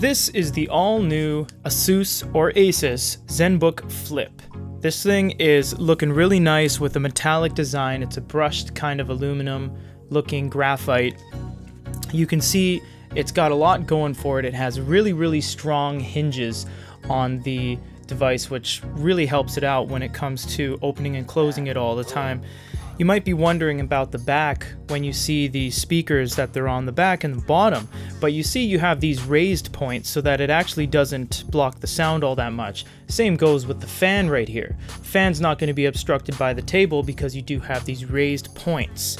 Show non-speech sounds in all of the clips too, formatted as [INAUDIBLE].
This is the all-new Asus or Asus ZenBook Flip. This thing is looking really nice with a metallic design. It's a brushed kind of aluminum looking graphite. You can see it's got a lot going for it. It has really, really strong hinges on the device, which really helps it out when it comes to opening and closing it all the time. You might be wondering about the back when you see the speakers that they're on the back and the bottom, but you see you have these raised points so that it actually doesn't block the sound all that much. Same goes with the fan right here. Fan's not going to be obstructed by the table because you do have these raised points.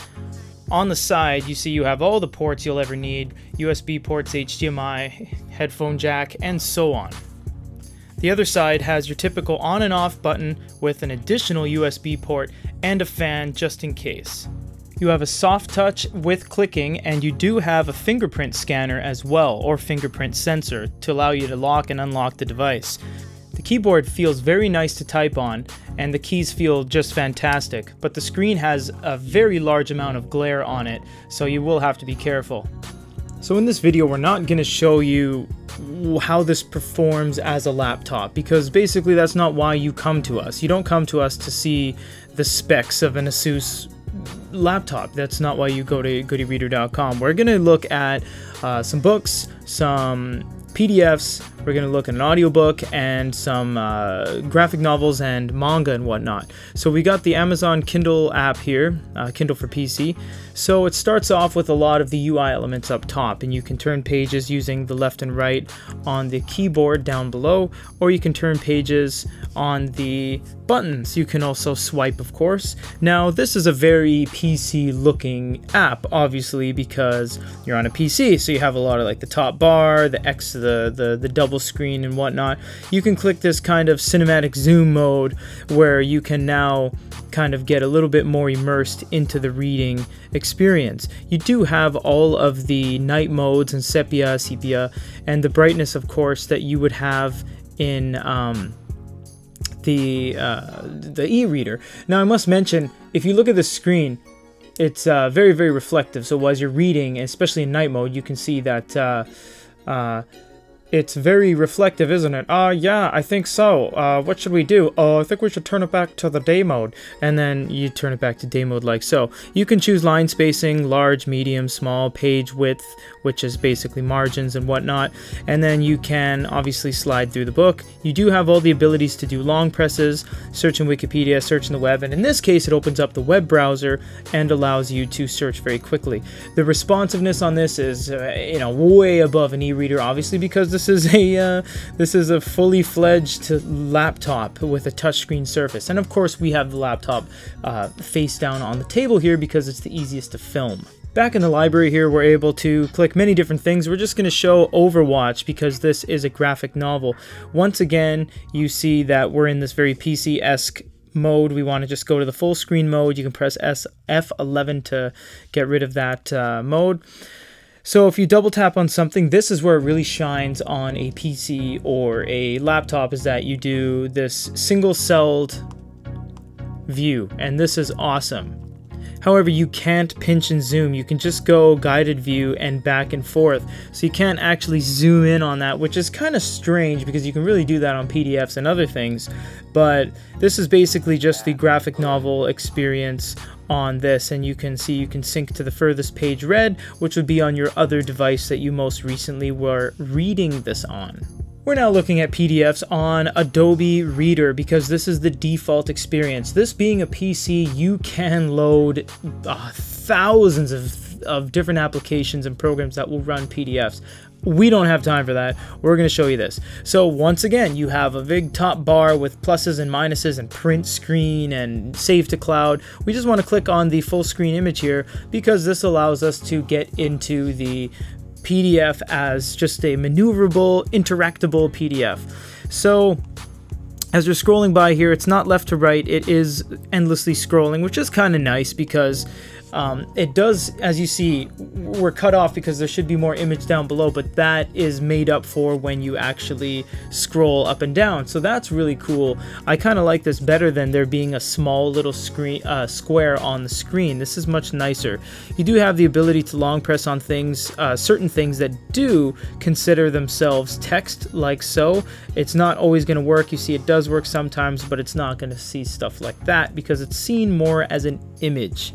On the side, you see you have all the ports you'll ever need, USB ports, HDMI, [LAUGHS] headphone jack, and so on. The other side has your typical on and off button with an additional USB port and a fan just in case. You have a soft touch with clicking and you do have a fingerprint scanner as well or fingerprint sensor to allow you to lock and unlock the device. The keyboard feels very nice to type on and the keys feel just fantastic, but the screen has a very large amount of glare on it, so you will have to be careful. So in this video, we're not going to show you how this performs as a laptop because basically that's not why you come to us. You don't come to us to see the specs of an Asus laptop. That's not why you go to goodereader.com. We're going to look at uh, some books, some PDFs, we're going to look at an audiobook and some uh, graphic novels and manga and whatnot. So we got the Amazon Kindle app here, uh, Kindle for PC. So it starts off with a lot of the UI elements up top, and you can turn pages using the left and right on the keyboard down below, or you can turn pages on the buttons. You can also swipe, of course. Now, this is a very PC looking app, obviously, because you're on a PC, so you have a lot of like the top bar, the X, the, the, the double screen and whatnot, you can click this kind of cinematic zoom mode where you can now kind of get a little bit more immersed into the reading experience. You do have all of the night modes and sepia, sepia, and the brightness, of course, that you would have in um, the uh, the e-reader. Now, I must mention, if you look at the screen, it's uh, very, very reflective. So as you're reading, especially in night mode, you can see that uh, uh it's very reflective, isn't it? Uh, yeah, I think so. Uh, what should we do? Oh, I think we should turn it back to the day mode. And then you turn it back to day mode like so. You can choose line spacing, large, medium, small, page width, which is basically margins and whatnot. And then you can obviously slide through the book. You do have all the abilities to do long presses, search in Wikipedia, search in the web, and in this case it opens up the web browser and allows you to search very quickly. The responsiveness on this is, uh, you know, way above an e-reader, obviously, because this is a uh, this is a fully fledged laptop with a touchscreen surface, and of course we have the laptop uh, face down on the table here because it's the easiest to film. Back in the library here, we're able to click many different things. We're just going to show Overwatch because this is a graphic novel. Once again, you see that we're in this very PC-esque mode. We want to just go to the full screen mode. You can press S F11 to get rid of that uh, mode. So if you double tap on something, this is where it really shines on a PC or a laptop is that you do this single-celled view, and this is awesome. However, you can't pinch and zoom. You can just go guided view and back and forth. So you can't actually zoom in on that, which is kind of strange because you can really do that on PDFs and other things. But this is basically just the graphic novel experience on this and you can see you can sync to the furthest page read which would be on your other device that you most recently were reading this on. We're now looking at PDFs on Adobe Reader because this is the default experience. This being a PC, you can load uh, thousands of, of different applications and programs that will run PDFs. We don't have time for that. We're going to show you this. So once again, you have a big top bar with pluses and minuses and print screen and save to cloud. We just want to click on the full screen image here because this allows us to get into the PDF as just a maneuverable, interactable PDF. So as you're scrolling by here, it's not left to right, it is endlessly scrolling, which is kind of nice because um, it does, as you see, we're cut off because there should be more image down below, but that is made up for when you actually scroll up and down. So that's really cool. I kind of like this better than there being a small little screen uh, square on the screen. This is much nicer. You do have the ability to long press on things, uh, certain things that do consider themselves text, like so. It's not always going to work. You see, it does work sometimes, but it's not going to see stuff like that because it's seen more as an image.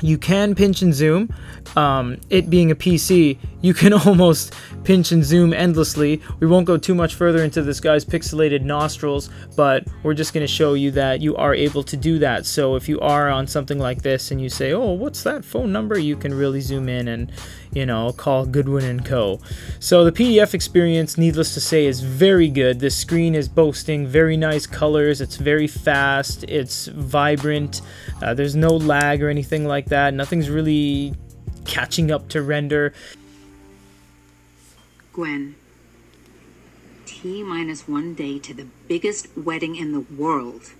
You can pinch and zoom. Um, it being a PC, you can [LAUGHS] almost pinch and zoom endlessly. We won't go too much further into this guy's pixelated nostrils, but we're just going to show you that you are able to do that. So if you are on something like this and you say, oh, what's that phone number? You can really zoom in and, you know, call Goodwin and Co. So the PDF experience, needless to say, is very good. This screen is boasting very nice colors. It's very fast. It's vibrant. Uh, there's no lag or anything like that. Nothing's really catching up to render. Gwen, T minus one day to the biggest wedding in the world.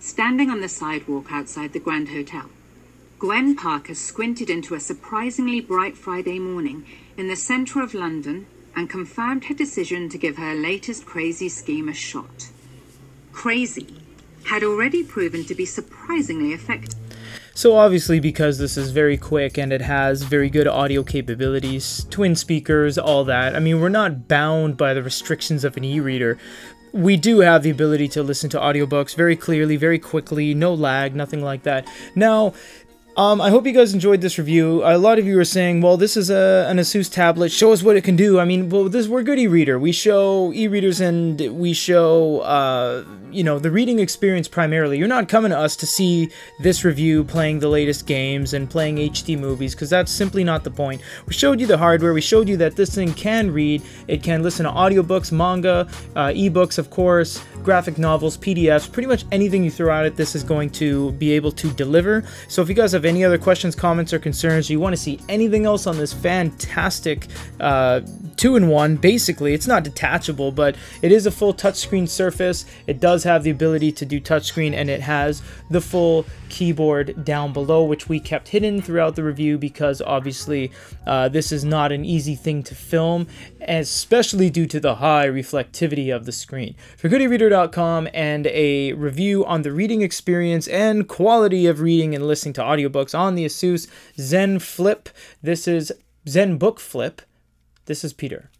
Standing on the sidewalk outside the Grand Hotel, Gwen Parker squinted into a surprisingly bright Friday morning in the centre of London and confirmed her decision to give her latest crazy scheme a shot. Crazy had already proven to be surprisingly effective. So obviously because this is very quick and it has very good audio capabilities, twin speakers, all that, I mean we're not bound by the restrictions of an e-reader. We do have the ability to listen to audiobooks very clearly, very quickly, no lag, nothing like that. Now, um, I hope you guys enjoyed this review. A lot of you are saying, well, this is a, an ASUS tablet. Show us what it can do. I mean, well, this we're good e-reader. We show e-readers and we show, uh, you know, the reading experience primarily. You're not coming to us to see this review playing the latest games and playing HD movies because that's simply not the point. We showed you the hardware. We showed you that this thing can read. It can listen to audiobooks, manga, uh, ebooks, of course, graphic novels, PDFs, pretty much anything you throw at it, this is going to be able to deliver. So if you guys have have any other questions, comments, or concerns, you want to see anything else on this fantastic uh, two-in-one, basically, it's not detachable, but it is a full touchscreen surface. It does have the ability to do touchscreen, and it has the full keyboard down below, which we kept hidden throughout the review because obviously uh, this is not an easy thing to film, especially due to the high reflectivity of the screen. For goodereader.com and a review on the reading experience and quality of reading and listening to audiobooks on the Asus Zen Flip. This is Zen Book Flip. This is Peter.